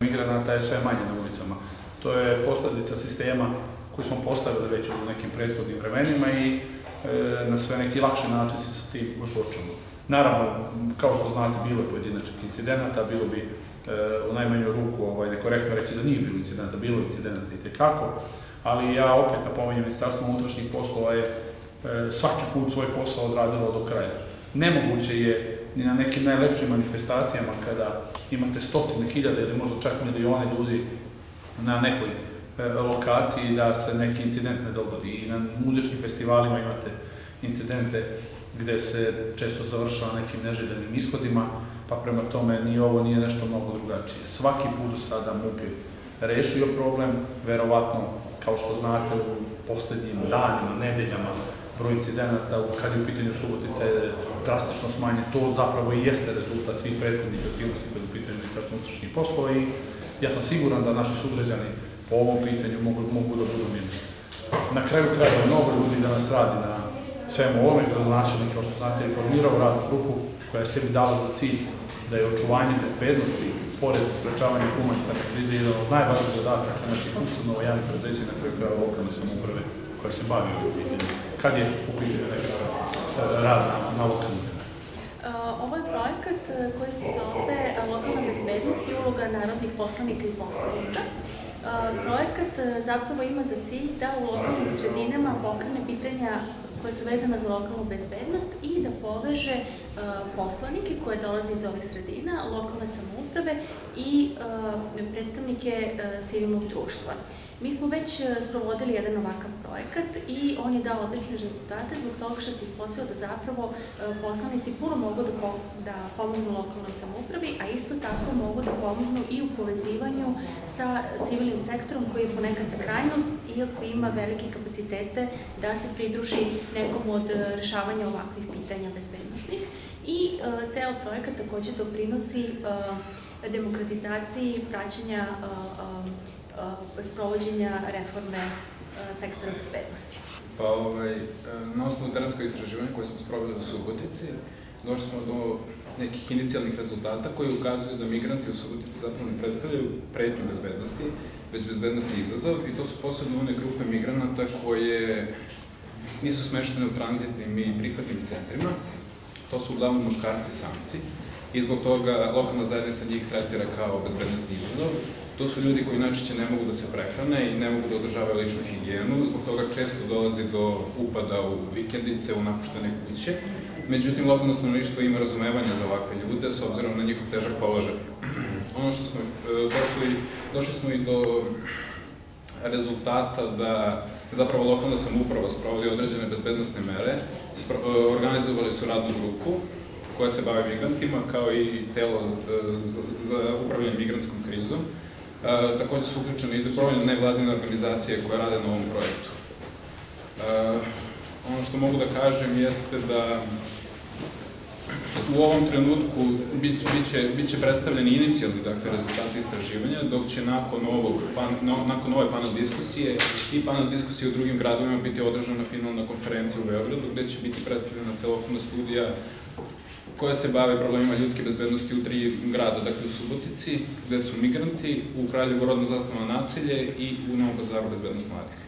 Migranata je sve manje na ulicama. To je posljedica sistema koji smo postavili već u nekim prethodnim vremenima i e, na sve neki lakši način se s tim suočamo. Naravno, kao što znate, bilo je pojedinačnih incidenata, bilo bi e, u najmanju ruku ovaj, nekorektno reći da nije bilo incidenta, bilo je incidenta i tekako, ali ja opet napominjem, Ministarstvo unutrašnjih poslova je e, svaki put svoj posao odradilo do kraja. Nemoguće je ni na nekim najlepšim manifestacijama kada imate stotine hiljade ili možda čak milione ljudi na nekoj e, lokaciji da se neki incident ne dogodi. I na muzičkim festivalima imate incidente gde se često završava nekim neželjenim ishodima, pa prema tome ni ovo nije nešto mnogo drugačije. Svaki put do sada MUP je rešio problem, verovatno, kao što znate, u poslednjim danima, nedeljama, broj incidenata, kad je u pitanju Subotica je drastično smanjen, to zapravo i jeste rezultat svih prethodnih aktivnosti kad je u pitanju ministarstva unutrašnjih poslova i ja sam siguran da naši sugrađani po ovom pitanju mogu, mogu da budu mirni. Na kraju kraja mnogo ljudi danas radi na svemu ovome, gradonačelnik, kao što znate, je formirao radnu grupu koja je sebi dala za cilj da je očuvanje bezbednosti, pored sprečavanja humanitarne krize, jedan od najvažnijih zadataka naših ustanova javnih preduzeća na kraju kraja lokalne samouprave koja se bavi ovim pitanjem. Kad je u pitanju nekakav e, rad na, na lokalnom Ovo je projekat e, koji se zove Lokalna bezbednost i uloga narodnih poslanika i poslanica. Projekat zapravo ima za cilj da u lokalnim sredinama pokrene pitanja koje su vezana za lokalnu bezbednost i da poveže poslanike koje dolaze iz ovih sredina, lokalne samouprave i predstavnike civilnog društva. Mi smo već e, sprovodili jedan ovakav projekat i on je dao odlične rezultate zbog toga što se ispostavio da zapravo e, poslanici puno mogu da, da pomognu lokalnoj samoupravi, a isto tako mogu da pomognu i u povezivanju sa civilnim sektorom koji je ponekad skrajnost, iako ima velike kapacitete da se pridruži nekom od e, rešavanja ovakvih pitanja bezbednostnih. I uh, ceo projekat takođe doprinosi uh, demokratizaciji praćenja uh, sprovođenja reforme sektora bezbednosti. Pa ovaj, na osnovu terenskog istraživanja koje smo sproveli u Subotici, došli smo do nekih inicijalnih rezultata koji ukazuju da migranti u Subotici zapravo ne predstavljaju pretnju bezbednosti, već bezbednostni izazov i to su posebno one grupe migranata koje nisu smeštene u tranzitnim i prihvatnim centrima. To su uglavnom muškarci samci i zbog toga lokalna zajednica njih tretira kao bezbednostni izazov To su ljudi koji najčešće ne mogu da se prehrane i ne mogu da održavaju ličnu higijenu, zbog toga često dolazi do upada u vikendice, u napuštene kuće. Međutim, lokalno stanovništvo ima razumevanja za ovakve ljude s obzirom na njihov težak položaj. ono što smo e, došli, došli smo i do rezultata da zapravo lokalna samouprava sprovodi određene bezbednostne mere, e, organizovali su radnu grupu koja se bave migrantima, kao i telo za, za upravljanje migrantskom krizom. E, takođe su uključene i brojne nevladine organizacije koje rade na ovom projektu. E, ono što mogu da kažem jeste da u ovom trenutku bit, biće, biće predstavljeni inicijalni dakle, rezultati istraživanja, dok će nakon, ovog, nakon ove panel diskusije i panel diskusije u drugim gradovima biti održana finalna konferencija u Beogradu, gde će biti predstavljena celokupna studija koja se bave problemima ljudske bezbednosti u tri grada, dakle u Subotici, gde su migranti, u Kraljevu rodno zastavno nasilje i u Novom pazaru bezbednost mladih.